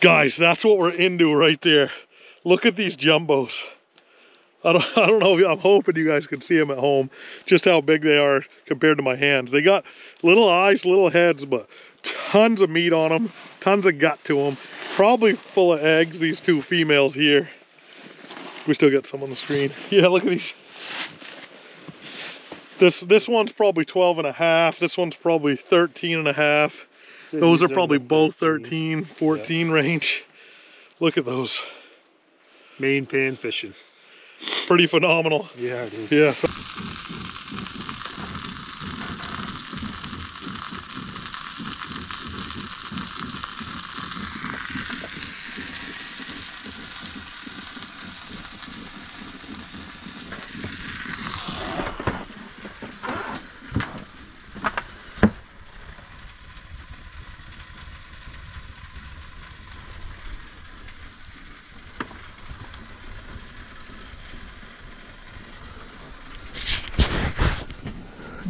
Guys, that's what we're into right there. Look at these jumbos. I don't, I don't know, I'm hoping you guys can see them at home, just how big they are compared to my hands. They got little eyes, little heads, but tons of meat on them, tons of gut to them. Probably full of eggs, these two females here. We still got some on the screen. Yeah, look at these. This this one's probably 12 and a half. This one's probably 13 and a half. So Those are probably both 13, 14 range. Look at those. Maine pan fishing. Pretty phenomenal. Yeah, it is. Yeah. so-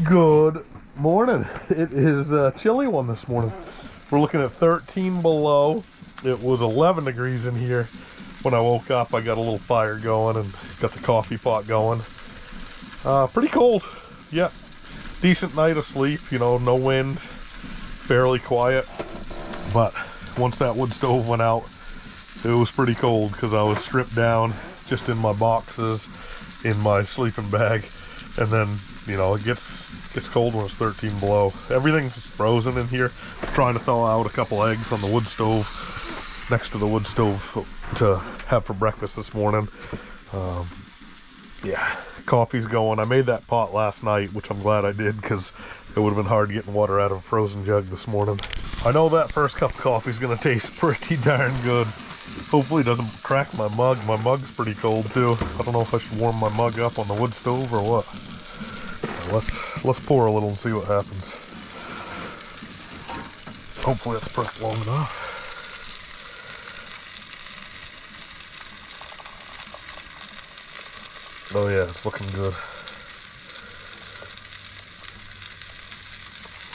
Good morning. It is a chilly one this morning. We're looking at 13 below. It was 11 degrees in here when I woke up. I got a little fire going and got the coffee pot going. Uh, pretty cold. Yeah. Decent night of sleep, you know, no wind, fairly quiet. But once that wood stove went out, it was pretty cold because I was stripped down just in my boxes, in my sleeping bag, and then you know it gets gets cold when it's 13 below. Everything's frozen in here. trying to thaw out a couple eggs on the wood stove next to the wood stove to have for breakfast this morning. Um, yeah, coffee's going. I made that pot last night, which I'm glad I did because it would have been hard getting water out of a frozen jug this morning. I know that first cup of coffee is going to taste pretty darn good. Hopefully it doesn't crack my mug. My mug's pretty cold too. I don't know if I should warm my mug up on the wood stove or what. Let's let's pour a little and see what happens. Hopefully it's pressed long enough. Oh yeah, it's looking good.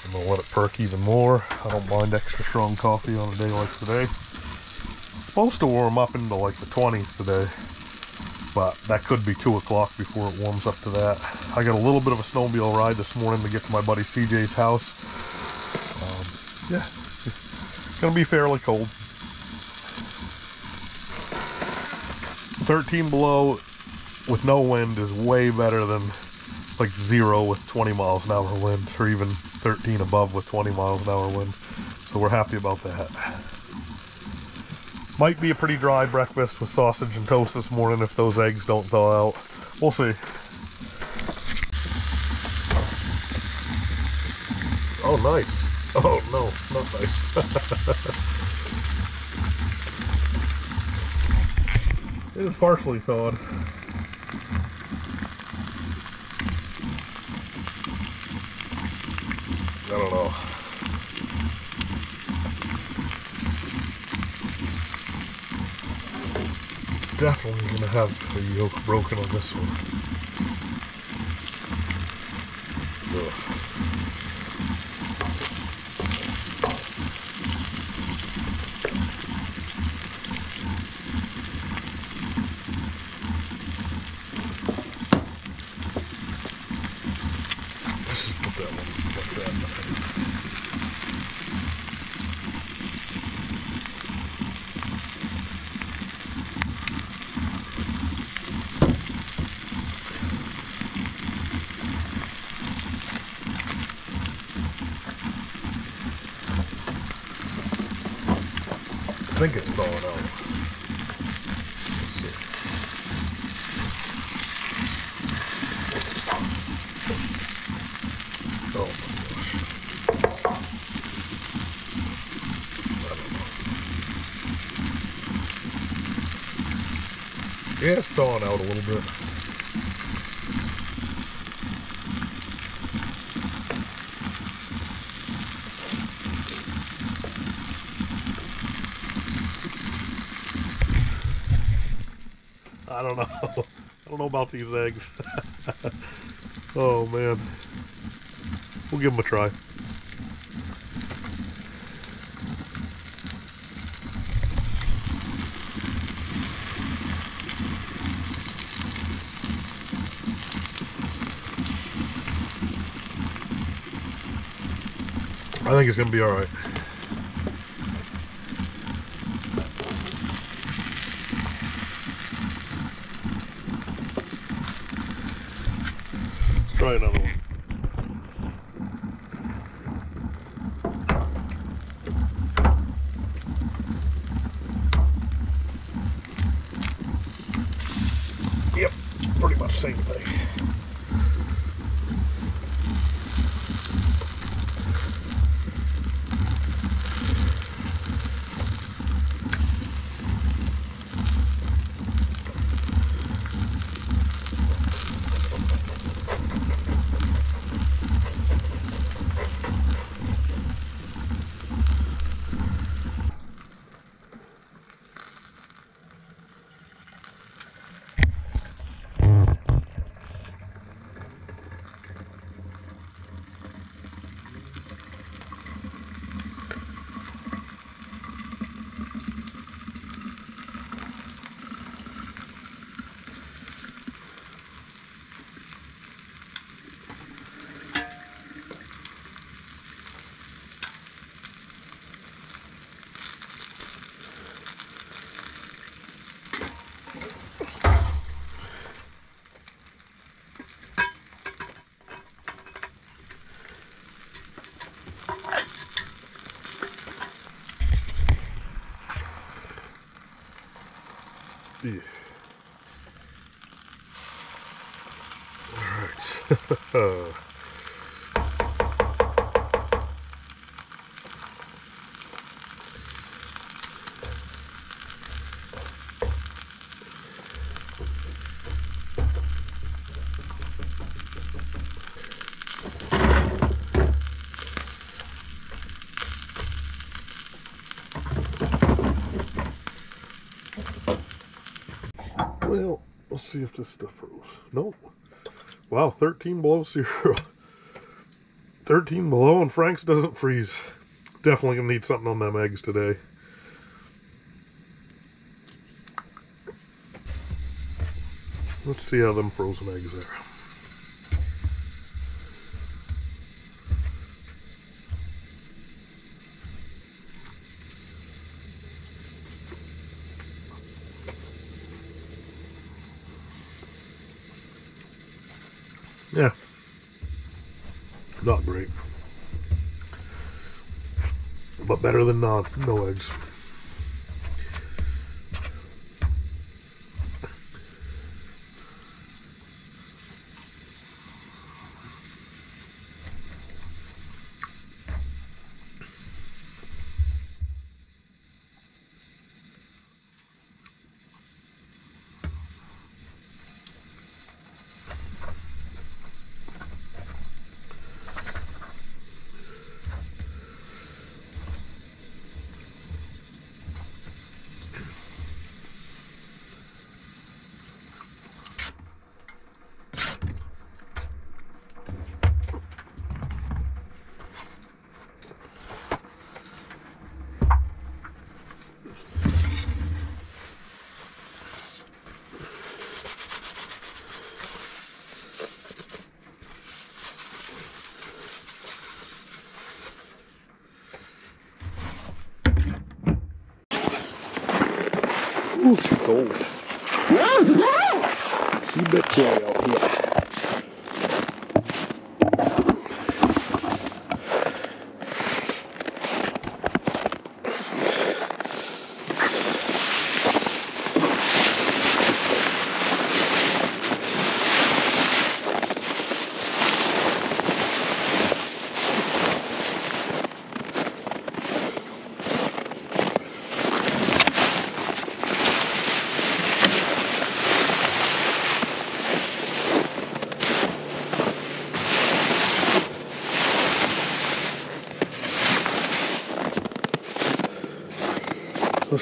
I'm gonna let it perk even more. I don't mind extra strong coffee on a day like today. It's supposed to warm up into like the 20s today, but that could be 2 o'clock before it warms up to that. I got a little bit of a snowmobile ride this morning to get to my buddy CJ's house. Um, yeah, it's gonna be fairly cold. 13 below with no wind is way better than like zero with 20 miles an hour wind or even 13 above with 20 miles an hour wind so we're happy about that might be a pretty dry breakfast with sausage and toast this morning if those eggs don't thaw out. We'll see. Oh nice. Oh no not nice. It is partially thawed. I don't know. Definitely gonna have the yolk broken on this one. Ugh. Let's just put that one like that. I think it's. Oh my gosh. Yeah, it's thawing out a little bit. I don't know. I don't know about these eggs. oh, man. We'll give them a try. I think it's going to be alright. Try another one. Yep, pretty much same thing. All see if this stuff froze. Nope. Wow, 13 below zero. 13 below and Frank's doesn't freeze. Definitely gonna need something on them eggs today. Let's see how them frozen eggs are. Yeah. Not great. But better than not, no eggs. Cold. It's bit chilly out here.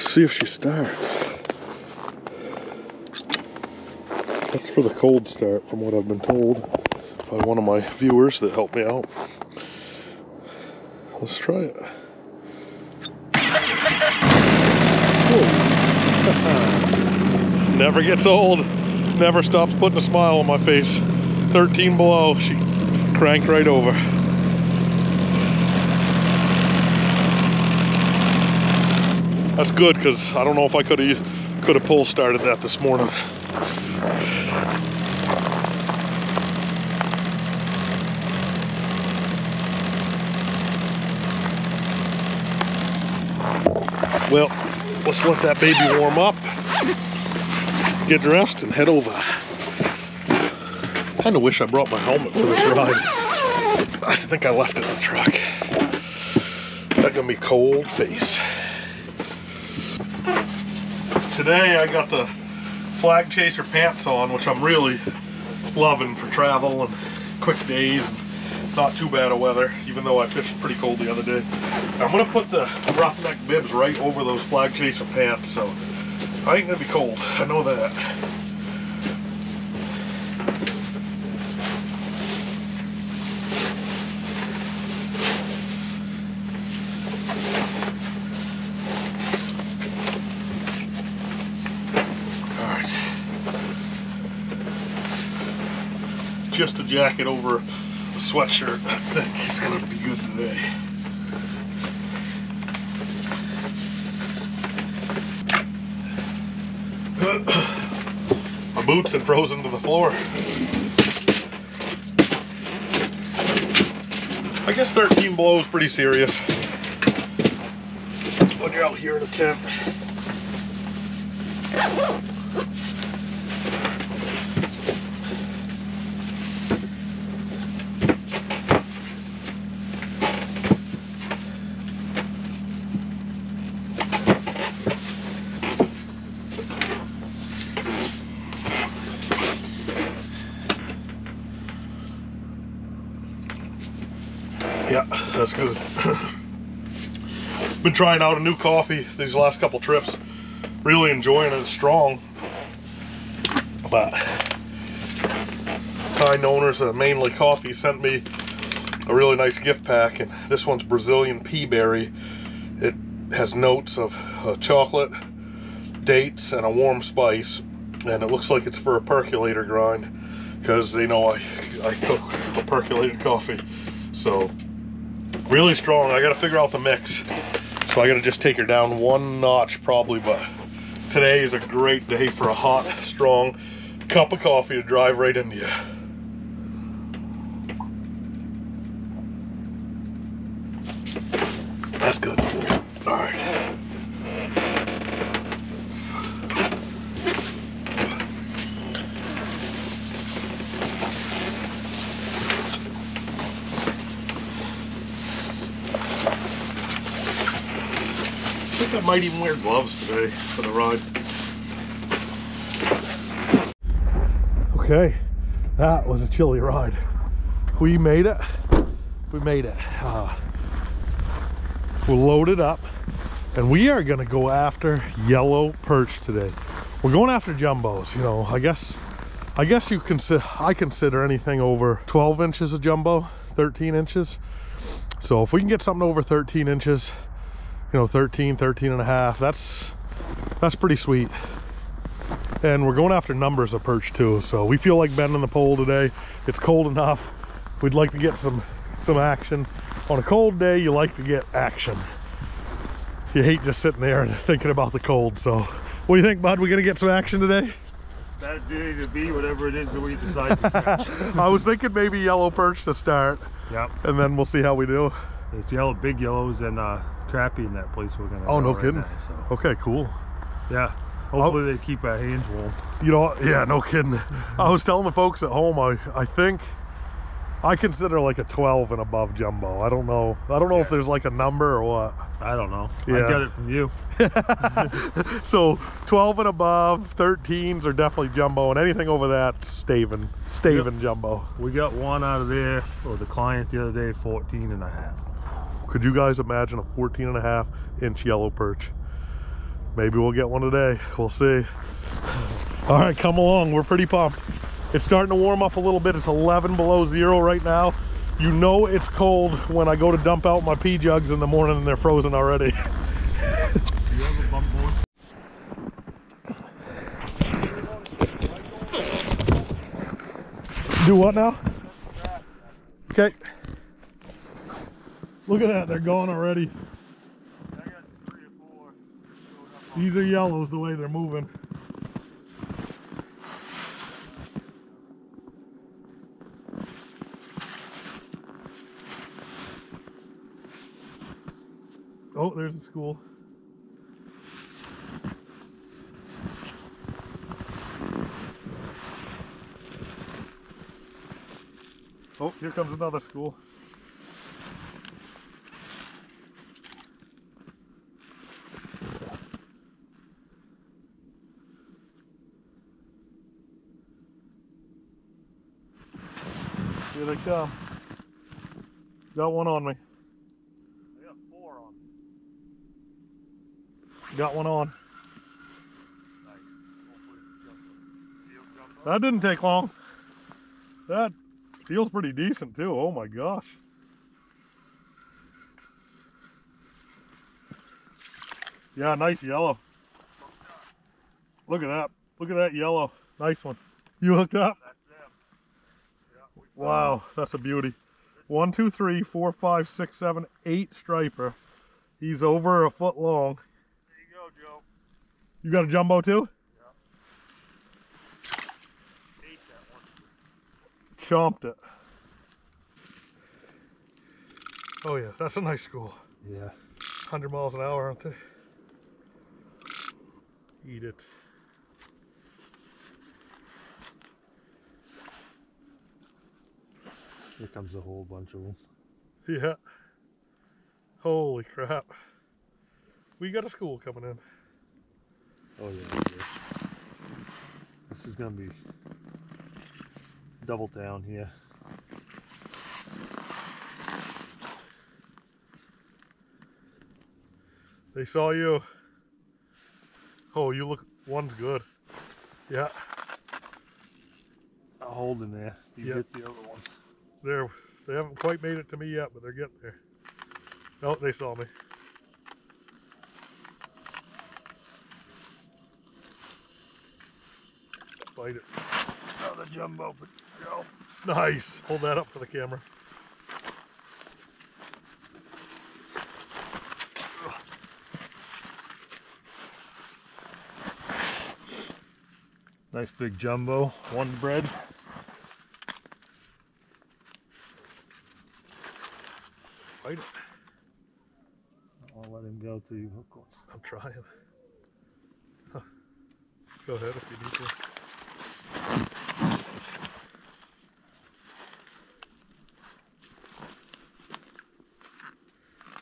Let's see if she starts. That's for the cold start, from what I've been told by one of my viewers that helped me out. Let's try it. Never gets old. Never stops putting a smile on my face. 13 below. She cranked right over. That's good because I don't know if I could have could have pull started that this morning. Well, let's let that baby warm up, get dressed, and head over. Kind of wish I brought my helmet for this ride. I think I left it in the truck. That gonna be cold face. Today I got the flag chaser pants on, which I'm really loving for travel and quick days. And not too bad of weather, even though I fished pretty cold the other day. I'm gonna put the roughneck bibs right over those flag chaser pants, so I ain't gonna be cold. I know that. Jacket over a sweatshirt. I think it's gonna be good today. My boots had frozen to the floor. I guess 13 below is pretty serious. When you're out here in a tent. Yeah, that's good. Been trying out a new coffee these last couple trips. Really enjoying it. It's strong. But kind owners of Mainly Coffee sent me a really nice gift pack, and this one's Brazilian pea berry. It has notes of uh, chocolate, dates, and a warm spice, and it looks like it's for a percolator grind because they know I I cook a percolated coffee. So really strong. I got to figure out the mix. So I got to just take her down one notch probably, but today is a great day for a hot, strong cup of coffee to drive right into you. That's good. All right. I think I might even wear gloves today for the ride. Okay, that was a chilly ride. We made it. We made it. Uh, we're loaded up and we are gonna go after yellow perch today. We're going after jumbos, you know, I guess I guess you consider I consider anything over 12 inches of jumbo, 13 inches. So if we can get something over 13 inches, you know 13 13 and a half that's that's pretty sweet. And we're going after numbers of perch too so we feel like bending the pole today. It's cold enough. We'd like to get some some action. On a cold day you like to get action. You hate just sitting there and thinking about the cold so what do you think bud? We gonna get some action today? That day to be whatever it is that we decide to catch. i was thinking maybe yellow perch to start. Yep. and then we'll see how we do It's yellow, big yellows and uh, crappie in that place we're gonna. oh no right kidding now, so okay cool yeah. Hopefully they keep our hands warm. You know, yeah, no kidding. I was telling the folks at home, I, I think I consider like a 12 and above jumbo. I don't know. I don't know if there's like a number or what. I don't know. Yeah. I got it from you. So 12 and above, 13s are definitely jumbo, and anything over that, staving, staving jumbo. We got one out of there, or the client the other day, 14 and a half. Could you guys imagine a 14 and a half inch yellow perch? Maybe we'll get one today. We'll see. All right, come along. We're pretty pumped. It's starting to warm up a little bit. It's 11 below zero right now. You know it's cold when I go to dump out my pea jugs in the morning and they're frozen already. Do what now? Okay. Look at that. They're gone already. These are yellows the way they're moving. Oh, there's a school. Oh, here comes another school. Here they come. Got one on me. I got four on. Got one on. Nice. Hopefully it's just a field jumbo. That didn't take long. That feels pretty decent too. Oh my gosh. Yeah, nice yellow. Look at that. Look at that yellow. Nice one. You hooked up? That's them. Yeah, we Wow, that's a beauty. One, two, three, four, five, six, seven, eight striper. He's over a foot long. There you go, Joe. You got a jumbo too? Ate that one. Chomped it. Oh yeah, that's a nice school. Yeah. 100 miles an hour, aren't they? Eat it. Here comes a whole bunch of them. Yeah. Holy crap. We got a school coming in. Oh yeah. This is gonna be double down here. They saw you. Oh, you look, one's good. Yeah, A hold in there. You Yep. hit the other one. They're, they haven't quite made it to me yet, but they're getting there. No, they saw me. Bite it. Another jumbo Joe. Nice. Hold that up for the camera. Nice big jumbo. One bread. Bite it. I'll let him go till you hook one. I'm trying. Go ahead if you need to.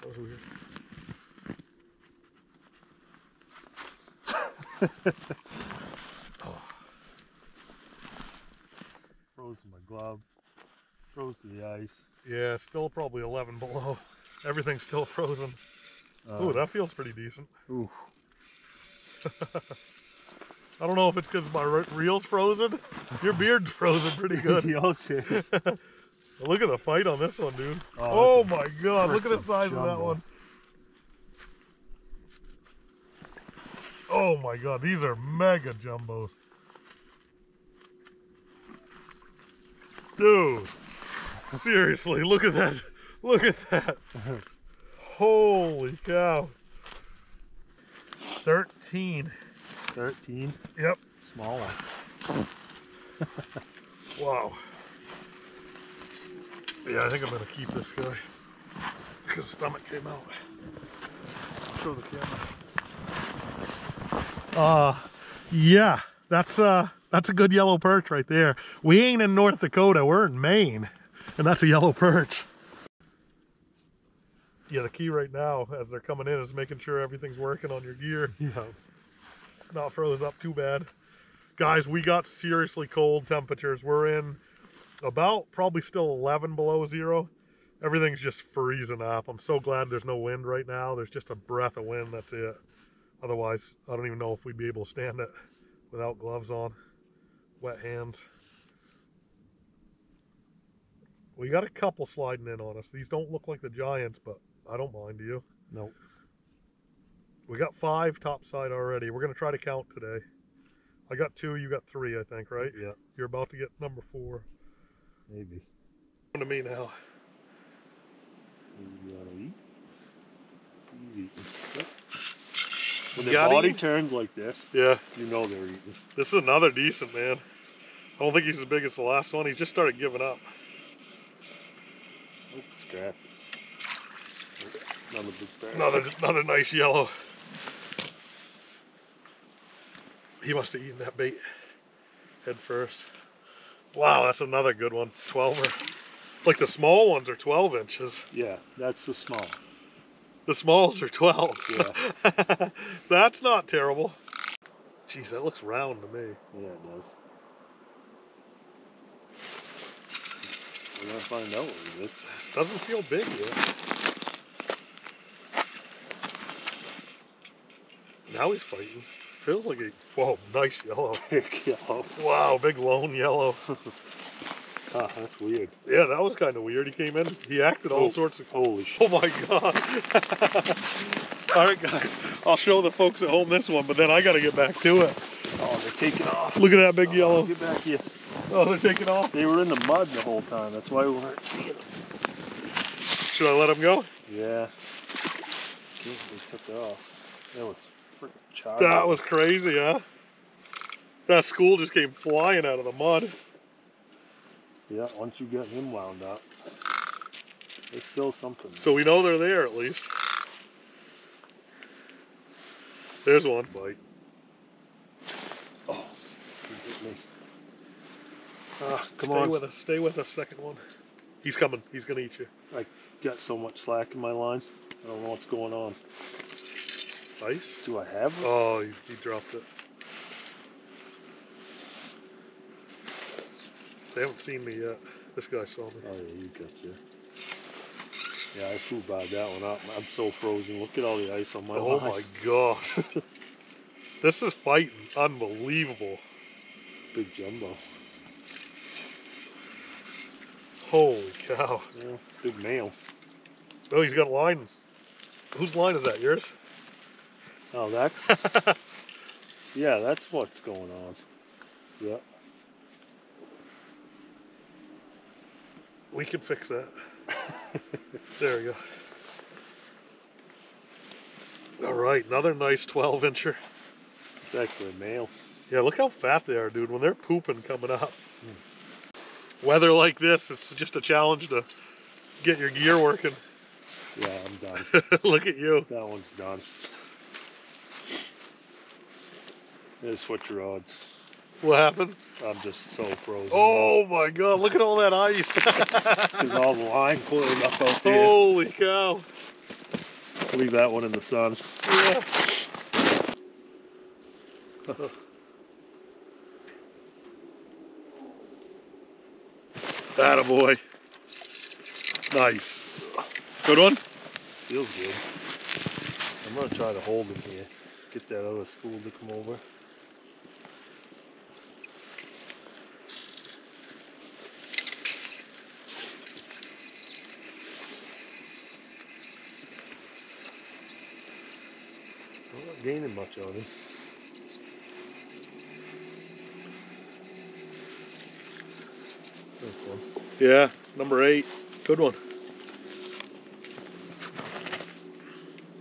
That was weird. Froze my glove. Froze to the ice. Yeah, still probably 11 below. Everything's still frozen. Uh, Ooh, that feels pretty decent. ooh. I don't know if it's because my re- reel's frozen. Your beard's frozen pretty good. Yours is. Look at the fight on this one, dude. Oh, Oh, my god, look at the size of that one. Oh my god, these are mega jumbos. Dude, seriously, look at that. Look at that. Holy cow. 13. 13. Yep. Small one. Wow. Yeah, I think I'm gonna keep this guy. Because his stomach came out. Show the camera. Uh yeah, that's uh that's a good yellow perch right there. We ain't in North Dakota, we're in Maine. And that's a yellow perch. Yeah, the key right now as they're coming in is making sure everything's working on your gear Yeah. not froze up too bad. Guys, we got seriously cold temperatures. We're in about probably still 11 below zero. Everything's just freezing up. I'm so glad there's no wind right now. There's just a breath of wind. That's it. Otherwise, I don't even know if we'd be able to stand it without gloves on, wet hands. We got a couple sliding in on us. These don't look like the giants, but I don't mind. Do you? Nope. We got five topside already. We're gonna try to count today. I got two, you got three, I think, right? Yeah. You're about to get number four. Maybe. Come to me now. You wanna eat? He's eating. Yep. When their Got body turns like this, Yeah. you know they're eating. This is another decent man. I don't think he's as big as the last one. He just started giving up. Oh, scrap. Another big bear. Another another nice yellow. He must have eaten that bait head first. Wow, that's another good one. 12er. Like the small ones are 12 inches. Yeah, that's the small. The smalls are 12. Yeah. that's not terrible. Jeez, that looks round to me. Yeah, it does. We're gonna find out what it is. Doesn't feel big yet. Now he's fighting. Feels like a whoa, nice yellow. Big yellow. Wow, big lone yellow. Ah, that's weird. Yeah, that was kind of weird. He came in, he acted all Oh. sorts of. Holy shit. Oh my god! all right, guys, I'll show the folks at home this one, but then I got to get back to it. Oh, they're taking off. Look at that big Oh, yellow. Get back here. Oh, they're taking off. They were in the mud the whole time. That's why we weren't seeing them. Should I let them go? Yeah. They took off. That was That was crazy, huh? That school just came flying out of the mud. Yeah, once you get him wound up, there's still something. So we know they're there at least. There's one. Bite. Oh, he hit me. Ah, come Stay on. with us. Stay with us. Second one. He's coming. He's gonna eat you. I got so much slack in my line. I don't know what's going on. Ice. Do I have one? Oh, he, he dropped it. They haven't seen me yet. This guy saw me. Oh yeah, you got you. Yeah, I flew by that one up. I'm so frozen. Look at all the ice on my oh line. my gosh. this is fighting unbelievable. Big jumbo. Holy cow. Yeah, big male. Oh, he's got a line. Whose line is that? Yours? Oh, that's. yeah, that's what's going on. Yeah. We can fix that. there we go. All right, another nice 12 incher. It's actually a male. Yeah, look how fat they are, dude. When they're pooping coming up. Hmm. Weather like this, it's just a challenge to get your gear working. Yeah, I'm done. look at you. that one's done. There's switch your odds. What happened? I'm just so frozen. Oh my god, look at all that ice. There's all the line clearing up out there. Holy cow. Leave that one in the sun. Yeah. that boy. Nice. Good one? Feels good. I'm gonna try to hold him here. Get that other school to come over. Not gaining much on him. One. Yeah, number eight. Good one.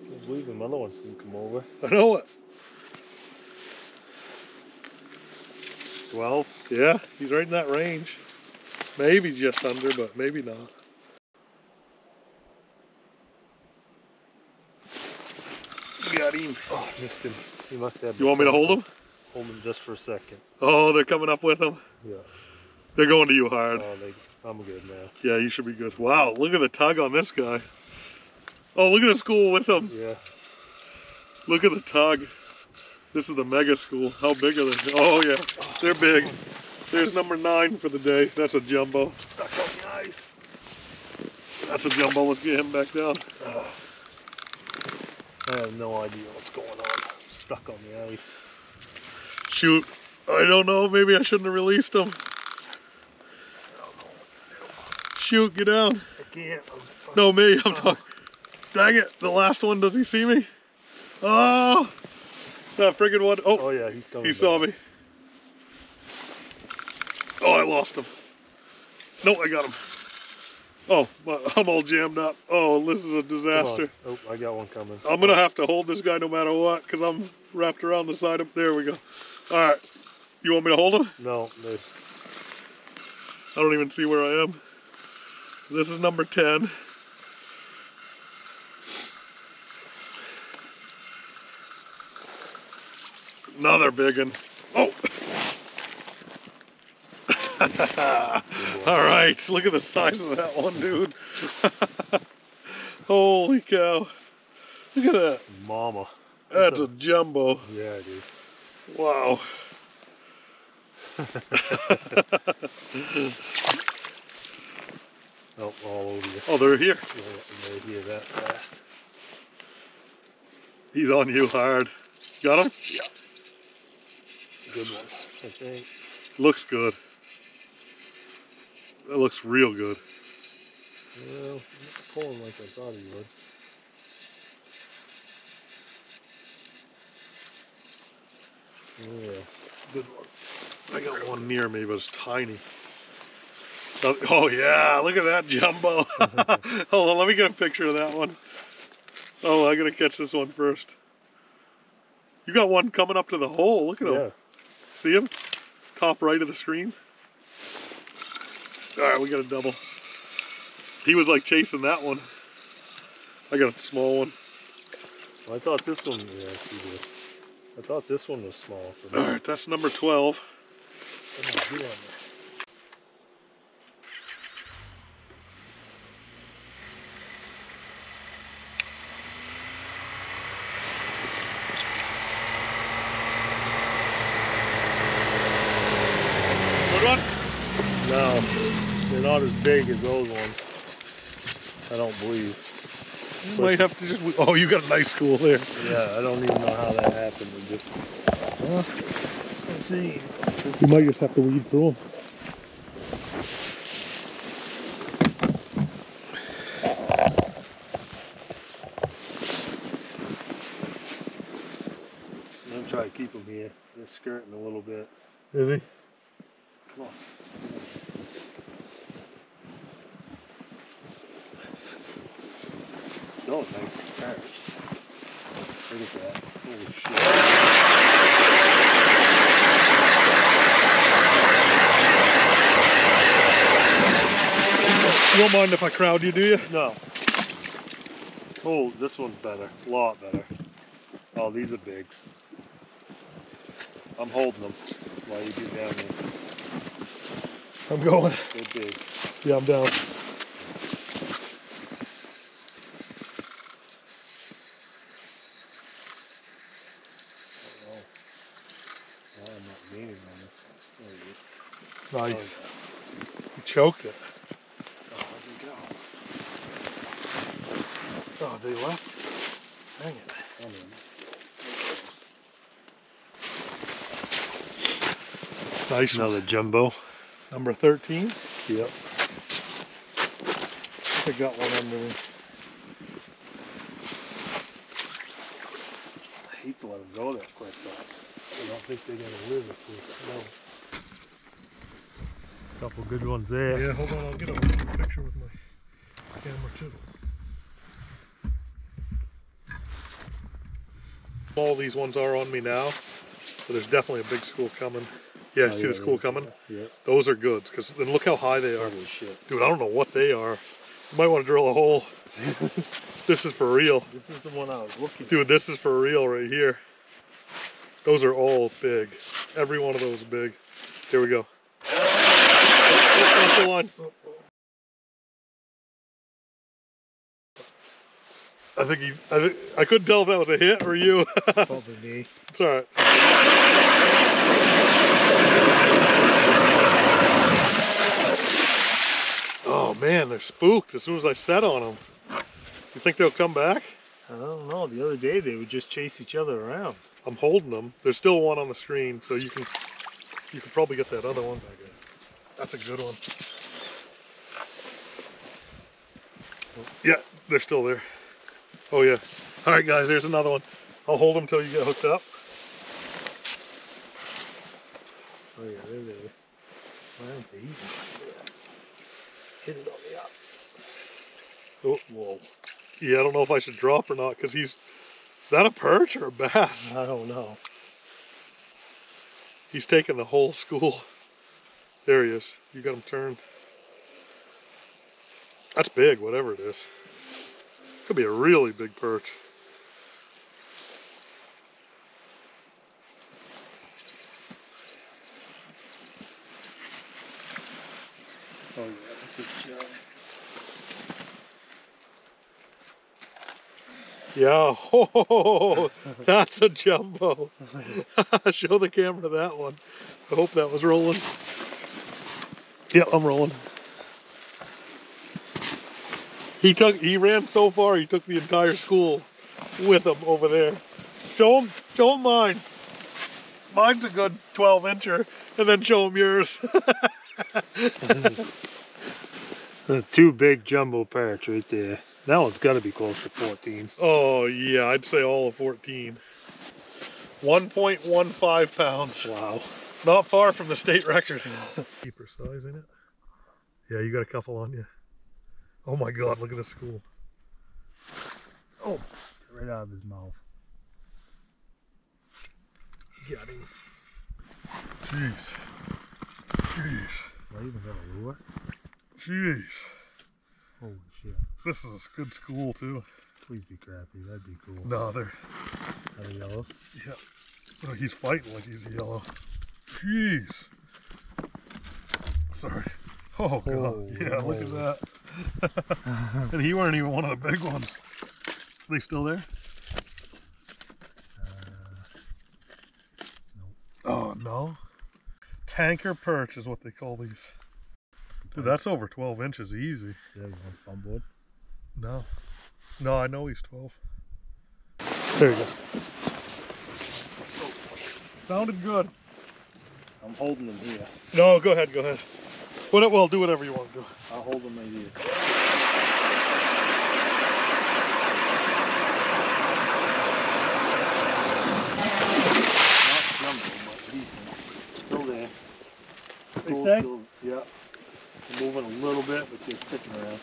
I believe him. Other ones didn't come over. I know it. 12. Yeah, he's right in that range. Maybe just under, but maybe not. Got him. Oh, missed him. He must have. You want me to hold him? Hold him just for a second. Oh, they're coming up with him. Yeah. They're going to you hard. Oh, they, I'm good now. Yeah, you should be good. Wow, look at the tug on this guy. Oh, look at the school with him. Yeah. Look at the tug. This is the mega school. How big are they? Oh, yeah, they're big. There's number nine for the day. That's a jumbo. Stuck on the ice. That's a jumbo. Let's get him back down. Oh. I have no idea what's going on. I'm stuck on the ice. Shoot. I don't know. Maybe I shouldn't have released him. Shoot, get down. I can't. No, me. I'm talking. Dang it. The last one. Does he see me? Oh. That friggin' one. Oh, Oh yeah, he's coming. he saw me. Oh, I lost him. No, I got him. Oh, I'm all jammed up. Oh, this is a disaster. Oh, I got one coming. I'm gonna have to hold this guy no matter what because I'm wrapped around the side of. There we go. All right. You want me to hold him? No, I don't even see where I am. This is number 10. Another big one. Oh! All right, look at the size of that one, dude. Holy cow. Look at that. mama. That's a jumbo. Yeah, it is. Wow. Oh, all over you. Oh, they're here. Yeah, they hear that fast. He's on you hard. Got him? Yeah. Good one. I think. Looks good. That looks real good. Well, not pulling like I thought he would. Yeah. Good one. I got one near me, but it's tiny. Oh, oh, yeah, look at that jumbo. Hold on, let me get a picture of that one. Oh, I gotta catch this one first. You got one coming up to the hole. Look at him. See him? Top right of the screen. All right, we got a double. He was like chasing that one. I got a small one. I thought this one, yeah. I thought this one was small for me. right, that's number 12. What did I do on there? Good one? No, they're not as big as those ones. I don't believe. You might have to just. Oh, you got a nice school there. Yeah, I don't even know how that happened. We just. let's see. You might just have to weed through them. I'm gonna try to keep him here. They're skirting a little bit. Is he? Come on. Oh, nice catch. Look at that. Holy shit. You don't mind if I crowd you, do you? No. Oh, this one's better. A lot better. Oh, these are bigs. I'm holding them while you get down there. I'm going. They're big. Yeah, I'm down. Oh. Why am I not gaining on this one? There it is. Nice. Oh, yeah. You choked it. Oh, where'd they go? Oh, they left. Dang it. Come in. Nice one. Another jumbo. Number 13. Yep. I got one under me. I hate to let them go that quick, but I don't think they're gonna live if we no. Couple good ones there. Yeah, hold on. I'll get a picture with my camera too. All these ones are on me now, but there's definitely a big school coming. Yeah, Oh, see yeah, the school yeah. coming? Yeah. Those are good, because then look how high they are. Holy shit. Dude, I don't know what they are. You might want to drill a hole. this is for real. This is the one I was looking for. Dude, this is for real right here. Those are all big. Every one of those is big. Here we go. That's the one. I think he. I, think, I couldn't tell if that was a hit or you. Probably me. it's all right. Oh man, they're spooked as soon as I set on them. You think they'll come back? I don't know. The other day they would just chase each other around. I'm holding them. There's still one on the screen, so you can you can probably get that other one. That's a good one. Yeah, they're still there. Oh yeah. All right, guys. There's another one. I'll hold them till you get hooked up. Oh yeah, there they are. Why aren't they eating? Hit it on the up. Oh, whoa. Yeah, I don't know if I should drop or not because he's. Is that a perch or a bass? I don't know. He's taking the whole school. There he is. You got him turned. That's big, whatever it is. Could be a really big perch. Oh yeah, that's a jump. Yeah, oh, that's a jumbo. Show the camera that one. I hope that was rolling. Yeah, I'm rolling. He took, he ran so far, he took the entire school with him over there. Show him, show him mine. Mine's a good 12 incher, and then show him yours. Two big jumbo perch right there. That one's got to be close to 14. oh yeah, I'd say all of 14. 1.15 pounds. Wow. Not far from the state record. Keeper size in it. Yeah, you got a couple on you. Oh my god, look at this school. Oh, right out of his mouth. Got him. Jeez. Jeez. I even got a lure. Jeez. Holy shit. This is a good school too. Please be crappie. That'd be cool. No, they're Are they yellows? yeah. Oh, he's fighting like he's a yellow. Jeez. Sorry. Oh god. Oh, yeah, look at that. and he weren't even one of the big ones. Are they still there? Uh, oh no. Tanker perch is what they call these. Dude, that's over 12 inches easy. Yeah, you want board? No. No, I know he's 12. There you go. Sounded good. I'm holding them here. No, go ahead, go ahead. What, well, do whatever you want to do. I'll hold them right here. Not jumbo, but decent. Still there. They School's stay? still- yeah. Moving a little bit, but they're sticking around.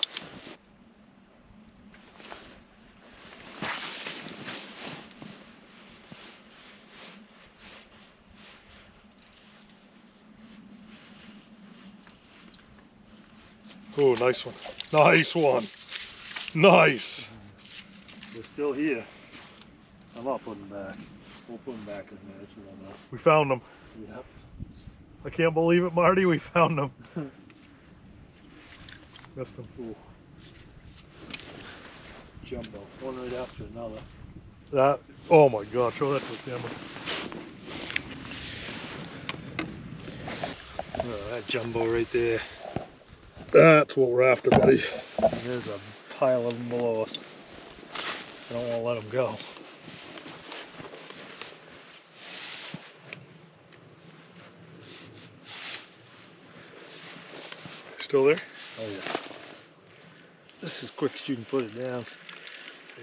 Oh, nice one. Nice one. Nice. They're still here. I'm not putting them back. We'll put them back in there. It's warm enough. We found them. Yep. I can't believe it, Marty. We found them. Missed them. Ooh. Jumbo. One right after another. That. Oh my God! Show that to the camera. Oh, that jumbo right there. That's what we're after, buddy. There's a pile of them below us. I don't want to let them go. Still there? Oh yeah. This is quick as you can put it down.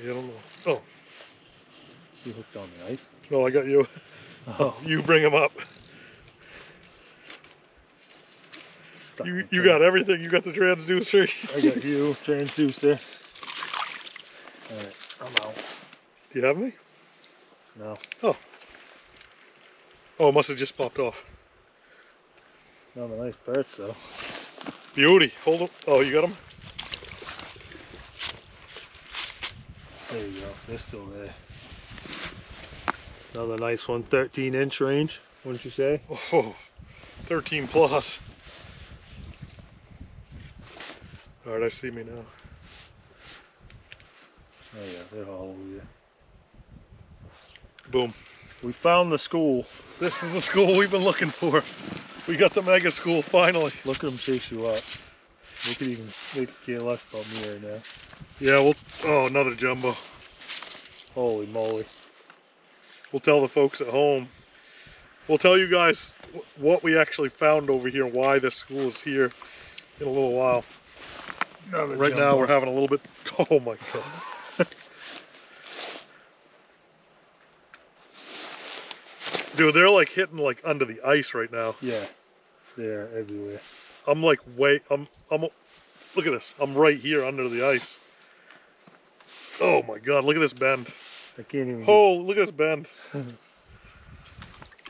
I don't know. Oh You hooked on the ice. no, I got you. Oh, You bring them up. Stuck You you got everything. You got the transducer. I got you, transducer. Alright, I'm out. Do you have me? No, oh. oh, it must have just popped off. not a nice perch though. Beauty. Hold them. Oh, you got them? There you go. They're still there. Another nice one, 13 inch range, wouldn't you say? Oh, 13 plus. All right, I see me now. Oh yeah, they're all over here. Boom. We found the school. This is the school we've been looking for. We got the mega school finally. Look at them chase you up. They could even they could care less about me right now. Yeah, we'll. Oh, another jumbo. Holy moly. We'll tell the folks at home. We'll tell you guys what we actually found over here and why this school is here in a little while. Another Right now, we're having a little bit. Oh my god. Dude, they're like hitting like under the ice right now. Yeah. They're everywhere. I'm like way. I'm. I'm. Look at this. I'm right here under the ice. Oh my god, look at this bend. I can't even. Oh, look at this bend.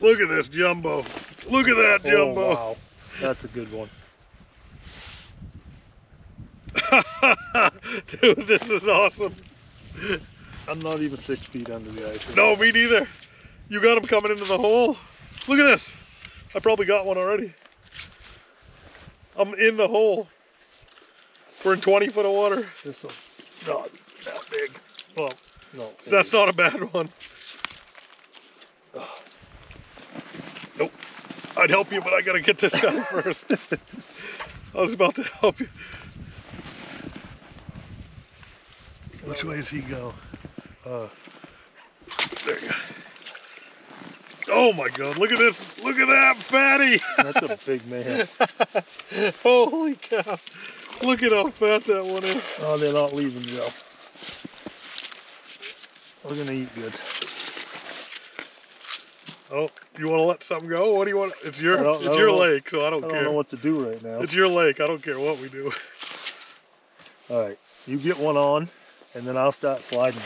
look at this jumbo. Look at that jumbo. Oh, jumbo. wow. That's a good one. Dude, this is awesome. I'm not even six feet under the ice. No, me neither. You got him coming into the hole. Look at this. I probably got one already. I'm in the hole. We're in 20 foot of water. This will not that big. Well, no. So that's not a bad one. Nope. I'd help you, but I gotta get this guy first. I was about to help you. Which way does he go? Uh, there you go. Oh my god, look at this. Look at that fatty. That's a big man. Holy cow. Look at how fat that one is. Oh, they're not leaving, Joe. We're gonna eat good. Oh, you want to let something go? What do you want? It's your I don't- it's I don't your know. lake, so I I don't, don't care. know what to do right now. It's your lake. I don't care what we do. All right, you get one on, and then I'll start sliding.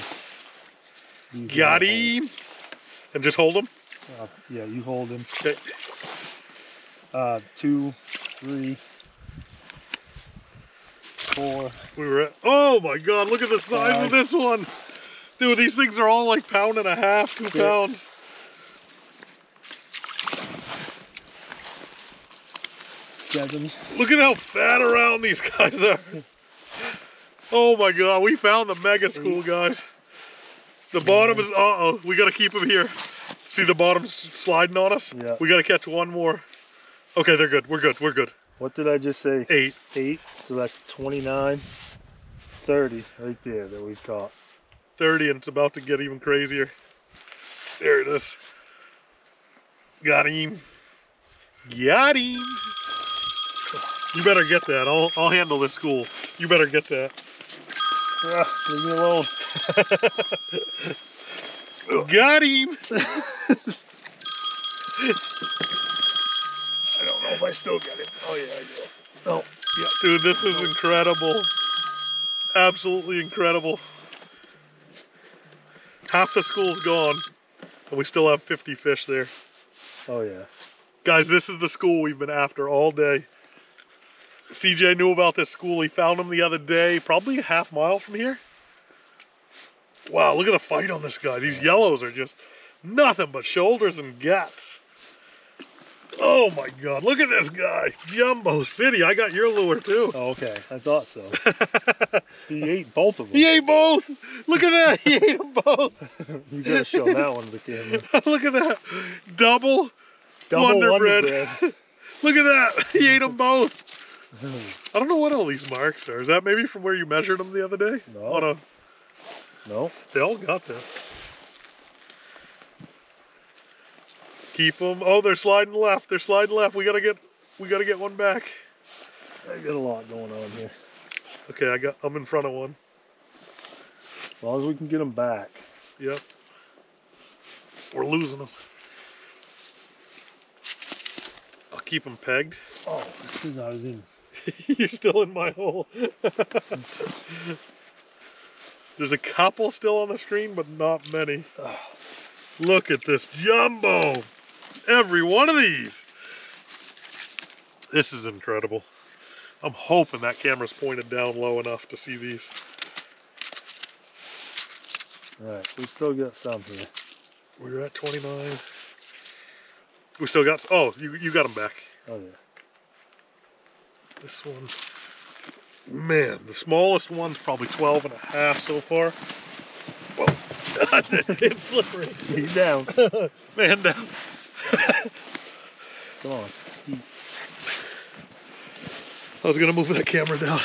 these Got him. And just hold him. Uh, yeah, you hold him. Okay. Uh, two, three, four. We were at. Oh my God! Look at the size of this one, dude. These things are all like pound and a half, two Six. pounds. seven. Look at how fat around these guys are. Oh my God! We found the mega school guys. The bottom is. Uh oh. We gotta keep them here. See the bottom's sliding on us. Yeah. We gotta catch one more. Okay, they're good. We're good. We're good. What did I just say? Eight. Eight. So that's 29, 30 right there that we've caught. 30 and it's about to get even crazier. There it is. Got him. Got him. You better get that. I'll, I'll handle this school. You better get that. Ah, leave me alone. Got him. I don't know if I still got it. Oh yeah, I do. Oh, yeah. Dude, this is incredible. Absolutely incredible. Half the school's gone, and we still have 50 fish there. Oh yeah. Guys, this is the school we've been after all day. CJ knew about this school. He found them the other day, probably a half mile from here. Wow, look at the fight on this guy. These yellows are just nothing but shoulders and guts. Oh my God, look at this guy. Jumbo City. I got your lure too. Oh, okay. I thought so. he ate both of them. He ate both. Look at that. He ate them both. You gotta show that one to the camera. look at that. Double. Double Wonder Wonder, Bread. Bread. Look at that. He ate them both. I don't know what all these marks are. Is that maybe from where you measured them the other day? No. On a, no. they all got that. Keep them. Oh, they're sliding left. They're sliding left. We gotta get. We gotta get one back. I got a lot going on here. Okay, I got. I'm in front of one. As long as we can get them back. Yep. We're losing them. I'll keep them pegged. Oh, that's because I was in. You're still in my hole. There's a couple still on the screen, but not many. Look at this jumbo. Every one of these. This is incredible. I'm hoping that camera's pointed down low enough to see these. All right, we still got some here. We're at 29. We still got, oh, you, you got them back. Oh yeah. This one, man, the smallest one's probably 12 and a half so far. Whoa, it's slippery. He's down. Man down. Come on. I was gonna move that camera down.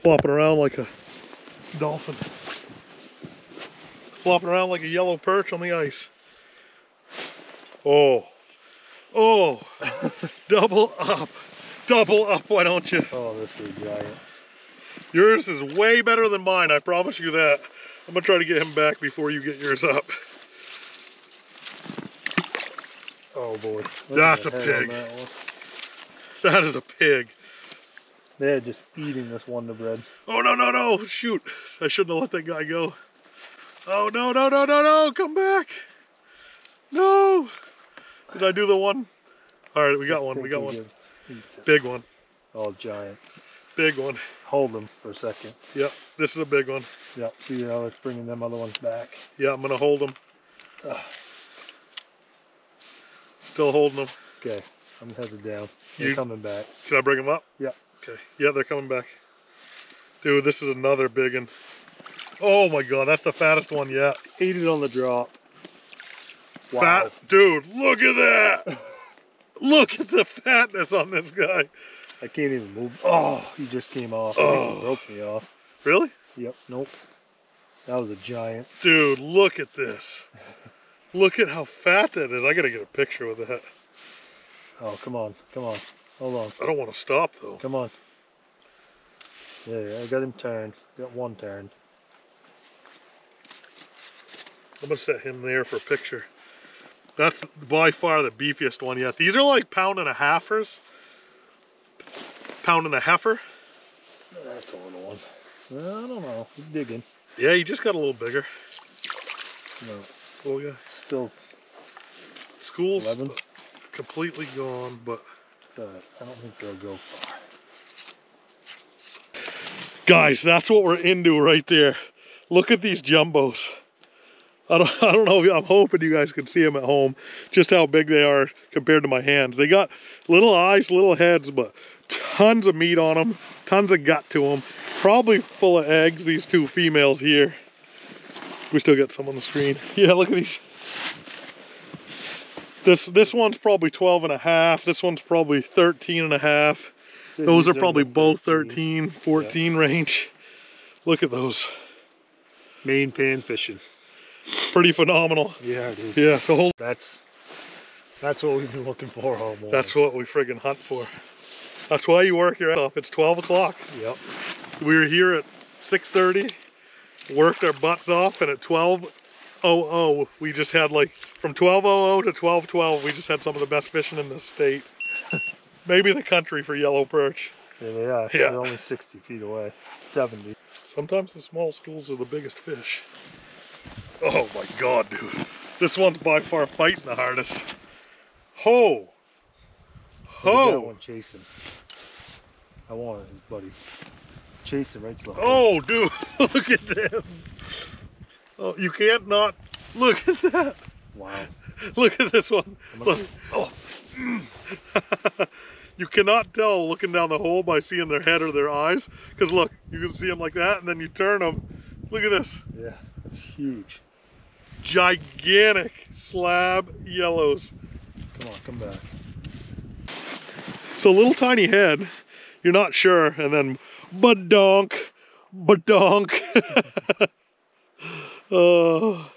Flopping around like a dolphin. Flopping around like a yellow perch on the ice. Oh. Oh. Double up. Double up, why don't you? Oh, this is a giant. Yours is way better than mine, I promise you that. I'm gonna try to get him back before you get yours up. Oh boy. That's a pig. that. That is a pig. They're just eating this Wonder Bread. Oh no no no! Shoot! I shouldn't have let that guy go. Oh no no no no no! Come back! No! Did I do the one? All right, we got one. We got one. Big one. Oh, giant. Big one. Hold them for a second. Yep. This is a big one. Yep. See how it's bringing them other ones back. Yeah, I'm gonna hold them. Ugh. Still holding them. Okay. I'm headed down. They're You- coming back. Can I bring them up? Yep. Okay. Yeah, they're coming back. Dude, this is another big one. Oh my god, that's the fattest one yet. Eat it on the drop. Wow. Fat, dude, look at that. look at the fatness on this guy. I can't even move. Oh, he just came off. Oh. he broke me off. Really? Yep. Nope. That was a giant. Dude, look at this. Look at how fat that is. I gotta get a picture with that. Oh, come on. Come on. Hold on. I don't want to stop though. Come on. There, I got him turned. Got one turned. I'm gonna set him there for a picture. That's by far the beefiest one yet. These are like pound and a halfers. Pound and a heifer. That's a little one. I don't know. He's digging. Yeah, he just got a little bigger. No, Oh yeah. still School's 11. completely gone, but It's. I don't think they'll go far. guys, that's what we're into right there. Look at these jumbos. I don't, I don't know. I'm hoping you guys can see them at home, just how big they are compared to my hands. They got little eyes, little heads, but tons of meat on them, tons of gut to them. Probably full of eggs. These two females here. We still got some on the screen. Yeah, look at these. This this one's probably 12 and a half. This one's probably 13 and a half. So Those are probably the both 13, 14 range. Look at those. Maine pan fishing. Pretty phenomenal. Yeah, it is. Yeah, so hold. That's that's what we've been looking for all morning. That's what we friggin' hunt for. That's why you work your ass off. It's 12 o'clock. yep. We were here at 6.30, worked our butts off, and at 12.00, we just had like, from 12.00 to 12.12, we just had some of the best fishing in the state. Maybe the country for yellow perch. There they are. Yeah. They're only 60 feet away. 70. Sometimes the small schools are the biggest fish. Oh my god, dude. This one's by far fighting the hardest. Ho! At that Ho! one chasing. I wanted his buddy. Chasing right to the. Oh, dude, look at this. Oh, you can't not look at that. Wow. Look at this one. Look. gonna- Oh. you cannot tell looking down the hole by seeing their head or their eyes. Because look, you can see them like that, and then you turn them. Look at this. Yeah, it's huge. Gigantic slab yellows. Come on, come back. So little tiny head, you're not sure, and then badonk, badonk. oh,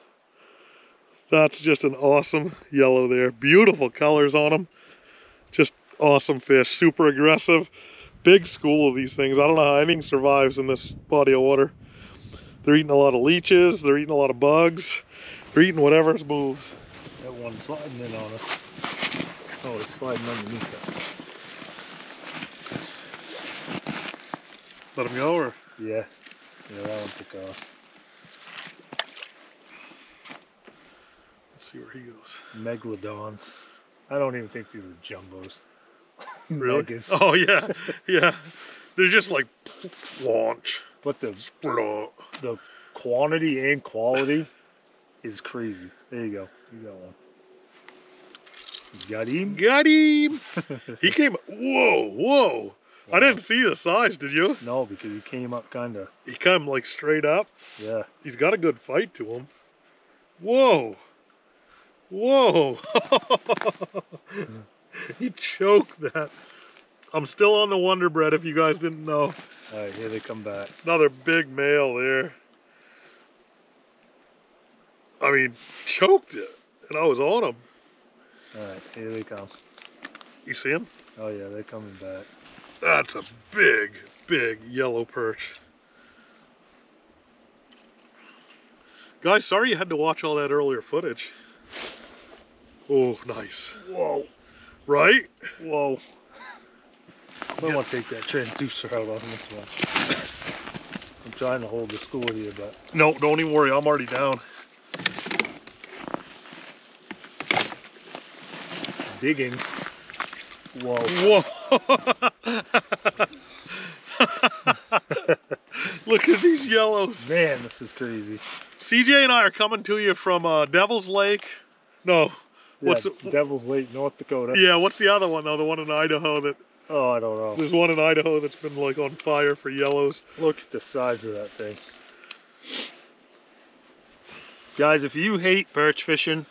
that's just an awesome yellow there. Beautiful colors on them. Just awesome fish. Super aggressive. Big school of these things. I don't know how anything survives in this body of water. They're eating a lot of leeches. They're eating a lot of bugs. They're eating whatever moves. That one sliding in on us. Oh, it's sliding underneath us. Let them go, or Yeah. Yeah, that one took off. let's see where he goes. Megalodons. I don't even think these are jumbos. Really? Oh yeah, yeah. They're just like launch. But the the quantity and quality is crazy. There you go. You got one. Got him? Got him. he came. Whoa, whoa. I didn't see the size. Did you? No, because he came up kind of. He came like straight up. Yeah. He's got a good fight to him. Whoa. Whoa. he choked that. I'm still on the Wonder Bread if you guys didn't know. All right, here they come back. Another big male there. I mean, choked it. And I was on him. All right, here they come. You see him? Oh yeah, they're coming back. That's a big, big yellow perch. Guys, sorry you had to watch all that earlier footage. Oh, nice. Whoa, Right? whoa. I want to take that transducer out on this one. I'm trying to hold the score here, but No, don't even worry. I'm already down. digging. Whoa. Whoa. Look at these yellows. Man, this is crazy. CJ and I are coming to you from uh, Devil's Lake. No. What's the, Devil's Lake, North Dakota. yeah, what's the other one though? The one in Idaho that Oh, I don't know. there's one in Idaho that's been like on fire for yellows. Look at the size of that thing. Guys, if you hate perch fishing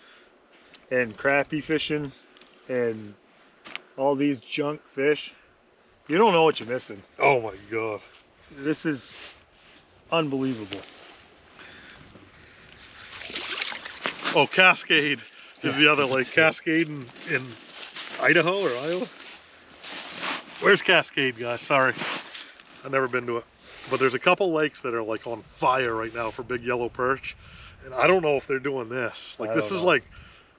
and crappie fishing and all these junk fish, you don't know what you're missing. Oh my god. This is unbelievable. Oh, Cascade is the other lake. Cascade in, in Idaho or Iowa? Where's Cascade, guys? Sorry. I've never been to it. But there's a couple lakes that are like on fire right now for big yellow perch. And I don't know if they're doing this. Like this don't is like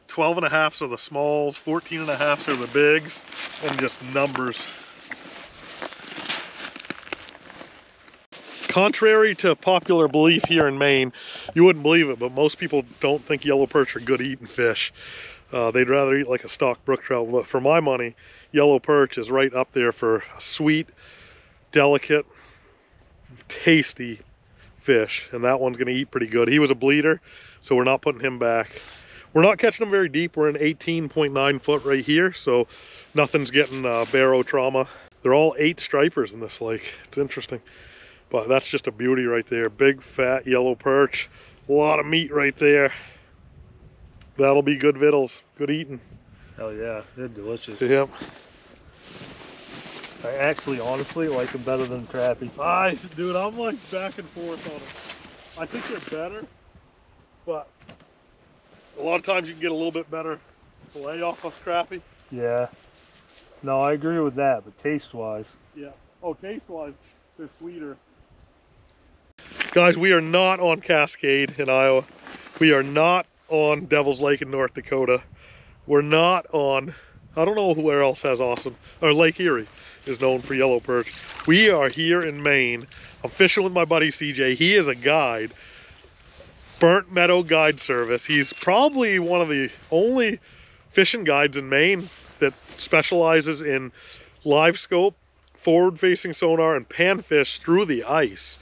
12 and a halfs are the smalls, 14 and a halfs are the bigs, and just numbers. Contrary to popular belief here in Maine, you wouldn't believe it, but most people don't think yellow perch are good eating fish. Uh, they'd rather eat like a stock brook trout. But for my money, yellow perch is right up there for a sweet, delicate, tasty fish. And that one's going to eat pretty good. He was a bleeder, so we're not putting him back. We're not catching them very deep. We're in 18.9 foot right here, so nothing's getting uh, barotrauma. They're all eight stripers in this lake. It's interesting. But that's just a beauty right there. Big, fat, yellow perch. A lot of meat right there. That'll be good victuals. Good eating. Hell yeah, they're delicious. Yep. I actually, honestly, like them better than crappie. I, dude, I'm like back and forth on them. I think they're better, but a lot of times you can get a little bit better fillet off of crappie. Yeah. No, I agree with that, but taste-wise, Yeah. Oh, taste-wise, they're sweeter. Guys, we are not on Cascade in Iowa. We are not on Devil's Lake in North Dakota. We're not on, I don't know where else has awesome, or Lake Erie is known for yellow perch. We are here in Maine. I'm fishing with my buddy CJ. He is a guide, Burnt Meadow Guide Service. He's probably one of the only fishing guides in Maine that specializes in LiveScope, forward facing sonar, and panfish through the ice.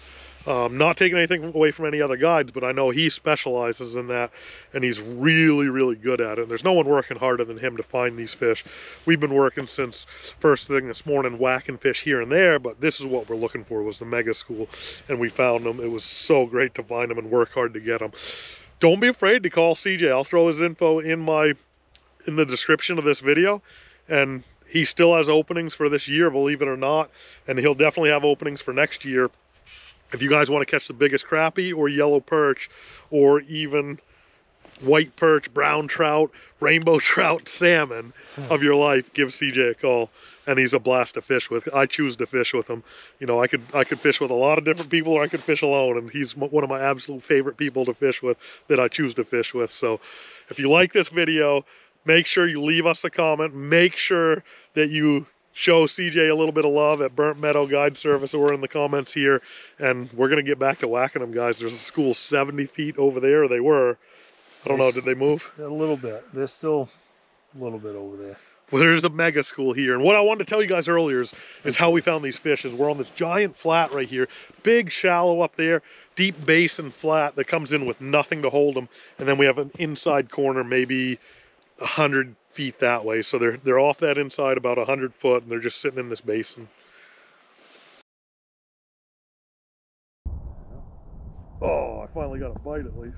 Um, not taking anything away from any other guides, but I know he specializes in that and he's really, really good at it. And there's no one working harder than him to find these fish. We've been working since first thing this morning, whacking fish here and there, but this is what we're looking for was the mega school. And we found them. It was so great to find them and work hard to get them. Don't be afraid to call CJ. I'll throw his info in my in the description of this video and he still has openings for this year believe it or not and he'll definitely have openings for next year if you guys want to catch the biggest crappie or yellow perch or even white perch brown trout rainbow trout salmon of your life give cj a call and he's a blast to fish with. I choose to fish with him. You know i could i could fish with a lot of different people or i could fish alone and he's one of my absolute favorite people to fish with that i choose to fish with. So if you like this video make sure you leave us a comment. Make sure that you show cj a little bit of love at burnt meadow guide service or in the comments here and we're going to get back to whacking them guys there's a school 70 feet over there they were i don't know did they move a little bit. They're still a little bit over there. well, there's a mega school here. And what I wanted to tell you guys earlier is, is how we found these fish is we're on this giant flat right here, big shallow up there, deep basin flat that comes in with nothing to hold them. And then we have an inside corner, maybe a hundred feet that way. So they're, they're off that inside about a hundred foot and they're just sitting in this basin. Oh, I finally got a bite at least.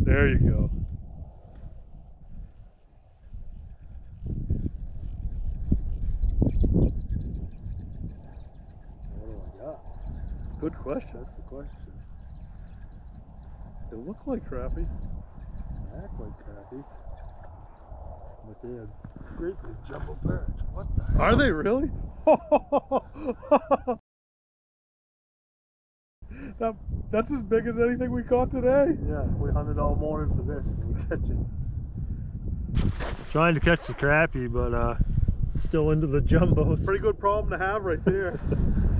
There you go. What do I got? Good question. That's the question. They look like crappie. Act like crappie. But they had great big jumbo perch. What the Are they really? that that's as big as anything we caught today. Yeah, we hunted all morning for this and we catch it. Trying to catch the crappie, but uh, still into the jumbos. Pretty good problem to have right there.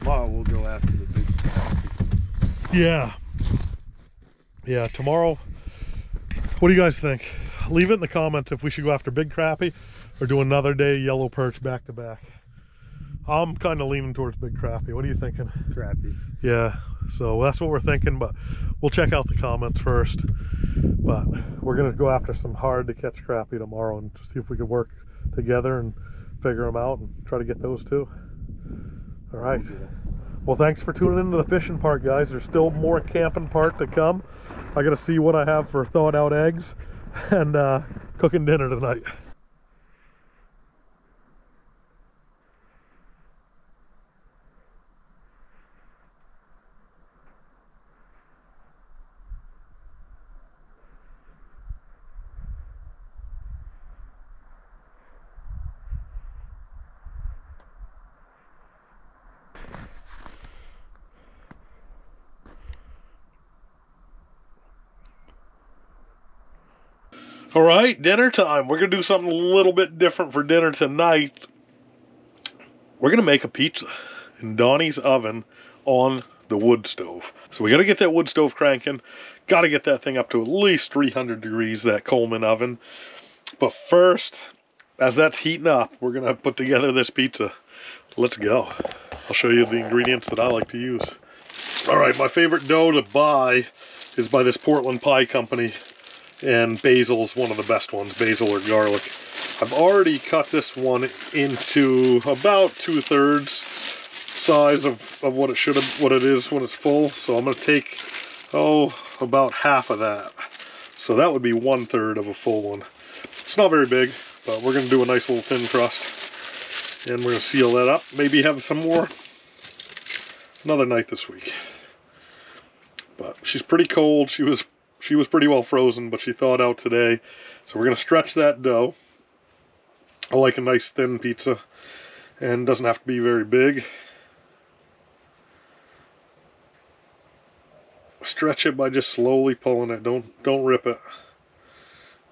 Tomorrow we'll go after the big. Yeah. Yeah, tomorrow. What do you guys think? Leave it in the comments if we should go after big crappie or do another day yellow perch back to back. I'm kind of leaning towards big crappie. What are you thinking? Crappie. Yeah, so that's what we're thinking, but we'll check out the comments first. But we're gonna go after some hard to catch crappie tomorrow and see if we can work together and figure them out and try to get those too. All right. Well, thanks for tuning into the fishing part, guys. There's still more camping part to come. I gotta see what I have for thawed out eggs and uh, cooking dinner tonight. All right, dinner time. We're gonna do something a little bit different for dinner tonight. We're gonna make a pizza in Donnie's oven on the wood stove. So we gotta get that wood stove cranking. Gotta get that thing up to at least 300 degrees, that Coleman oven. But first, as that's heating up, we're gonna put together this pizza. Let's go. I'll show you the ingredients that I like to use. All right, my favorite dough to buy is by this Portland Pie Company and basil's one of the best ones, basil or garlic. I've already cut this one into about two thirds size of, of what it should have, what it is when it's full. So I'm gonna take, oh, about half of that. So that would be one third of a full one. It's not very big, but we're gonna do a nice little thin crust and we're gonna seal that up. Maybe have some more another night this week. But she's pretty cold. She was she was pretty well frozen, but she thawed out today. So we're going to stretch that dough. I like a nice thin pizza and doesn't have to be very big. Stretch it by just slowly pulling it. Don't don't rip it.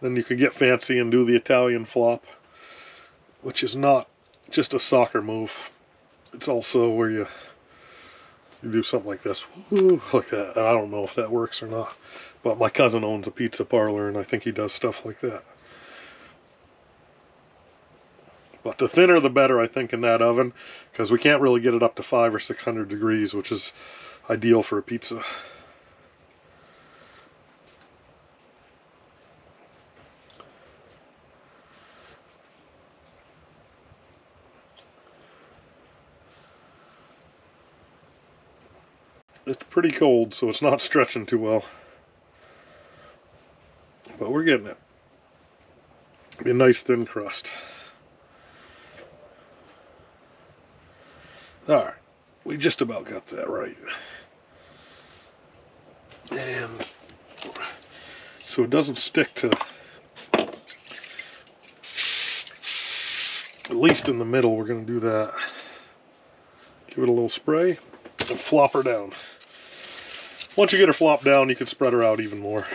Then you can get fancy and do the Italian flop, which is not just a soccer move. It's also where you you do something like this, Woo, like that. I don't know if that works or not, but my cousin owns a pizza parlor and I think he does stuff like that. But the thinner the better, I think, in that oven, because we can't really get it up to five or 600 degrees, which is ideal for a pizza. It's pretty cold, so it's not stretching too well. But we're getting it. Be a nice thin crust. Alright, we just about got that right. And so it doesn't stick to at least in the middle we're going to do that. Give it a little spray and flop her down. Once you get her flopped down, you can spread her out even more.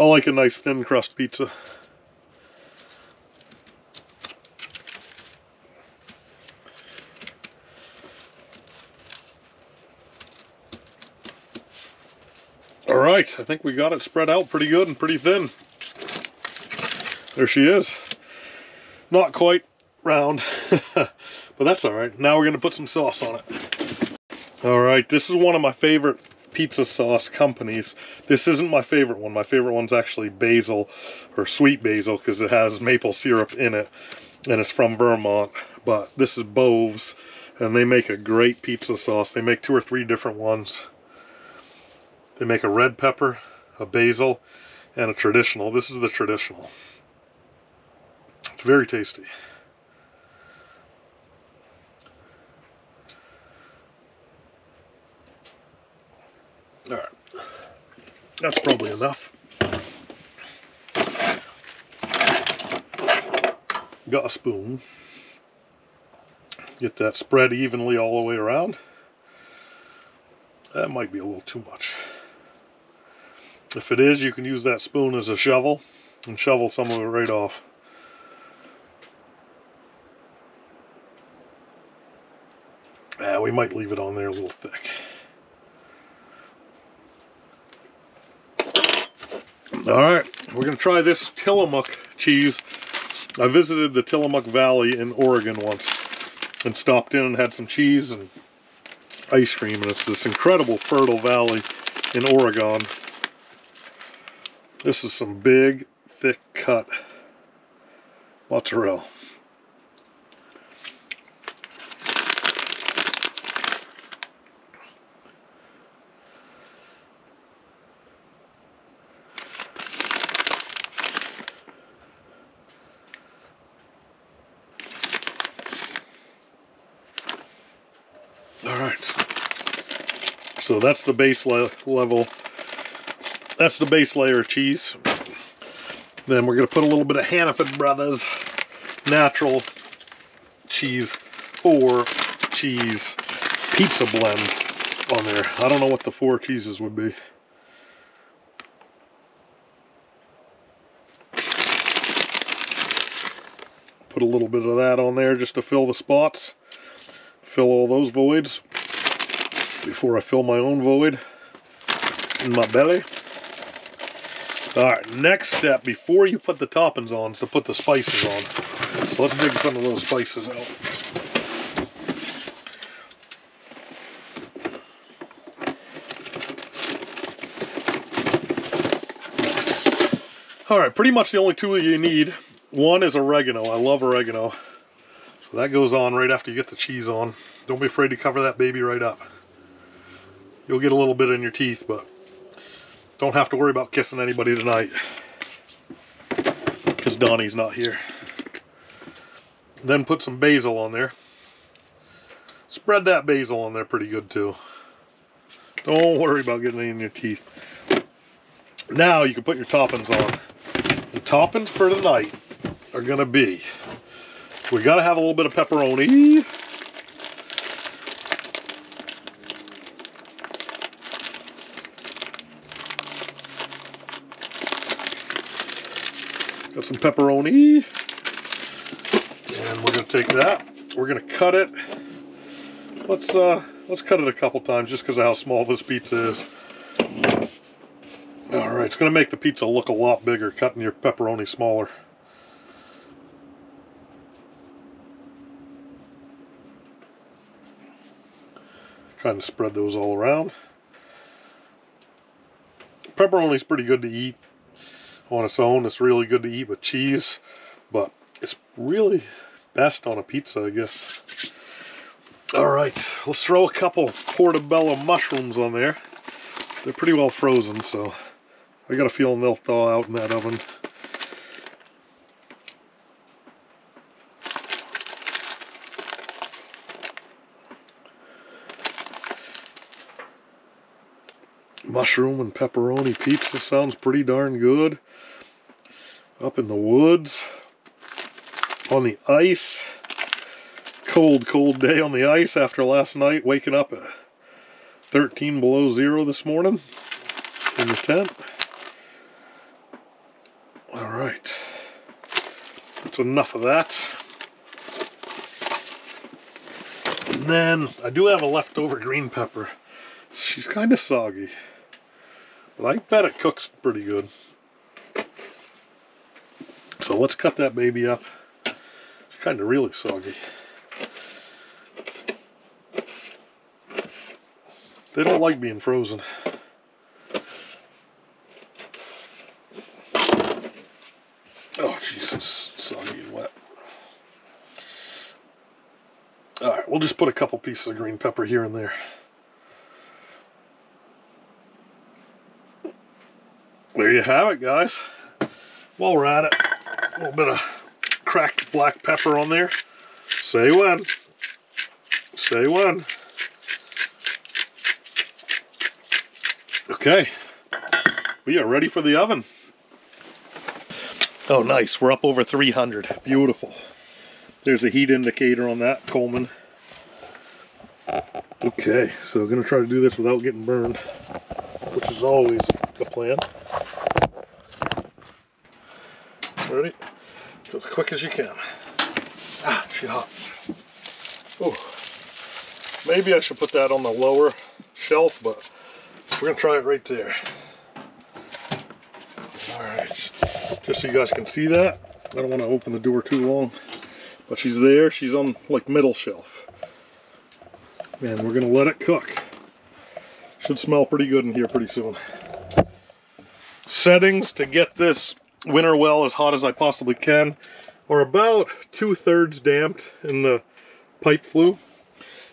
I like a nice thin crust pizza. All right, I think we got it spread out pretty good and pretty thin. There she is. Not quite round, but that's all right. Now we're gonna put some sauce on it. All right, this is one of my favorite pizza sauce companies. This isn't my favorite one. My favorite one's actually basil or sweet basil because it has maple syrup in it and it's from Vermont. But this is Bove's and they make a great pizza sauce. They make two or three different ones. They make a red pepper, a basil, and a traditional. This is the traditional. It's very tasty. That's probably enough. Got a spoon. Get that spread evenly all the way around. That might be a little too much. If it is, you can use that spoon as a shovel and shovel some of it right off. Uh, we might leave it on there a little thick. All right, we're gonna try this Tillamook cheese. I visited the Tillamook Valley in Oregon once and stopped in and had some cheese and ice cream. And it's this incredible fertile valley in Oregon. This is some big, thick cut mozzarella. All right. So that's the base le level. That's the base layer of cheese. Then we're going to put a little bit of Hannaford Brothers natural cheese four cheese pizza blend on there. I don't know what the four cheeses would be. Put a little bit of that on there just to fill the spots fill all those voids before I fill my own void in my belly. All right, next step before you put the toppings on is to put the spices on. So let's dig some of those spices out. All right, pretty much the only two you need. One is oregano. I love oregano. So that goes on right after you get the cheese on. Don't be afraid to cover that baby right up. You'll get a little bit in your teeth, but don't have to worry about kissing anybody tonight. Because Donnie's not here. Then put some basil on there. Spread that basil on there pretty good too. Don't worry about getting it in your teeth. Now you can put your toppings on. The toppings for tonight are to be we got to have a little bit of pepperoni. Some pepperoni. And we're to take that. We're to cut it. Let's uh let's cut it a couple times just because of how small this pizza is. All right, it's to make the pizza look a lot bigger cutting your pepperoni smaller. kind of spread those all around. Pepperoni is pretty good to eat on its own. It's really good to eat with cheese, but it's really best on a pizza, I guess. All right, let's throw a couple portobello mushrooms on there. They're pretty well frozen, so I got a feeling they'll thaw out in that oven. Mushroom and pepperoni pizza sounds pretty darn good. Up in the woods, on the ice. Cold, cold day on the ice after last night, waking up at 13 below zero this morning in the tent. All right, that's enough of that. And then I do have a leftover green pepper. She's kind of soggy. But I bet it cooks pretty good. So let's cut that baby up. It's kind of really soggy. They don't like being frozen. Oh, Jesus, soggy and wet. All right, we'll just put a couple pieces of green pepper here and there. There you have it, guys. While we're at it, a little bit of cracked black pepper on there. Say when. Say when. Okay, we are ready for the oven. Oh, nice. We're up over 300. Beautiful. There's a heat indicator on that Coleman. Okay, so I'm gonna try to do this without getting burned, which is always the plan. Ready? Go as quick as you can. Ah, she hot. Oh, maybe I should put that on the lower shelf, but we're gonna try it right there. All right, just so you guys can see that. I don't want to open the door too long, but she's there. She's on like middle shelf. And we're gonna let it cook. Should smell pretty good in here pretty soon. Settings to get this Winnerwell as hot as I possibly can are about two thirds damped in the pipe flue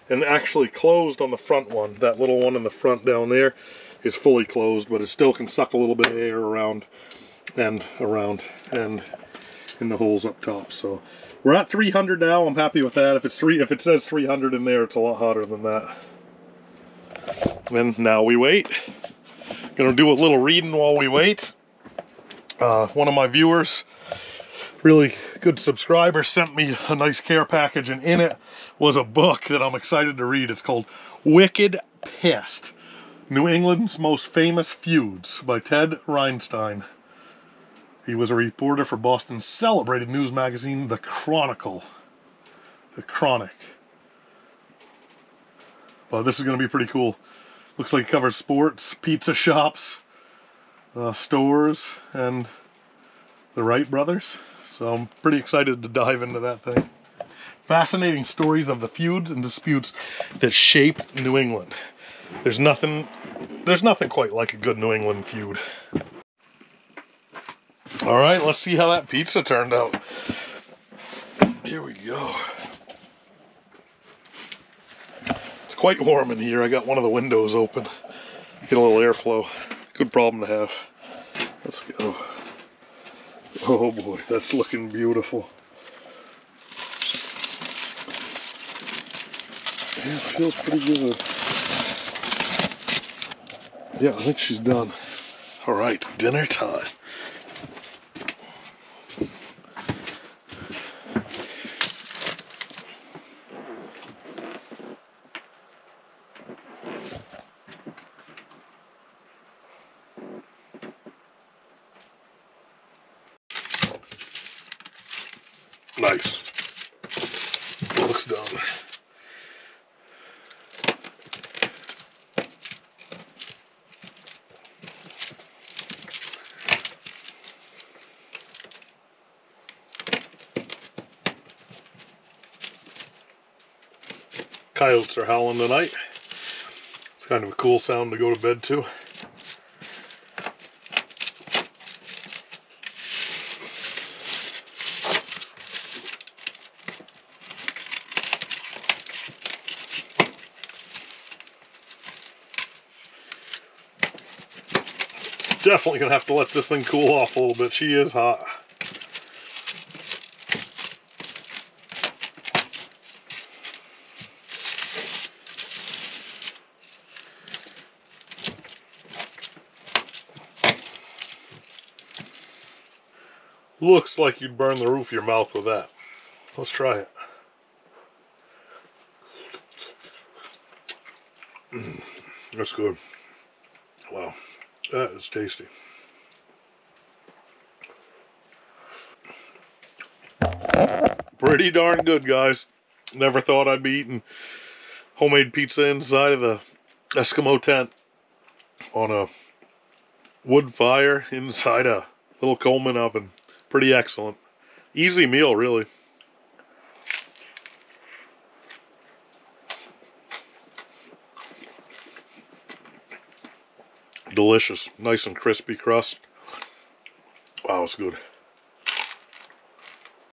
and actually closed on the front one. That little one in the front down there is fully closed, but it still can suck a little bit of air around and around and in the holes up top. So we're at 300 now. I'm happy with that. If it's three, if it says 300 in there, it's a lot hotter than that. And now we wait. Gonna do a little reading while we wait. Uh, one of my viewers, really good subscriber, sent me a nice care package, and in it was a book that I'm excited to read. It's called Wicked Pissed New England's Most Famous Feuds by Ted Reinstein. He was a reporter for Boston's celebrated news magazine, The Chronicle. The Chronic. Well, this is going to be pretty cool. Looks like it covers sports, pizza shops, uh, stores, and the Wright brothers. So I'm pretty excited to dive into that thing. Fascinating stories of the feuds and disputes that shaped New England. There's nothing there's nothing quite like a good New England feud. All right, let's see how that pizza turned out. Here we go. It's quite warm in here. I got one of the windows open. Get a little airflow. Good problem to have. Let's go. Oh boy, that's looking beautiful. Yeah, it feels pretty good. Yeah, I think she's done. All right, dinner time. Nice. Looks done. Coyotes are howling tonight. It's kind of a cool sound to go to bed to. Definitely gonna have to let this thing cool off a little bit. She is hot. Looks like you'd burn the roof of your mouth with that. Let's try it. Mm, that's good. Wow, that is tasty. Pretty darn good, guys. Never thought I'd be eating homemade pizza inside of the Eskimo tent on a wood fire inside a little Coleman oven. Pretty excellent. Easy meal, really. Delicious. Nice and crispy crust. Wow, it's good.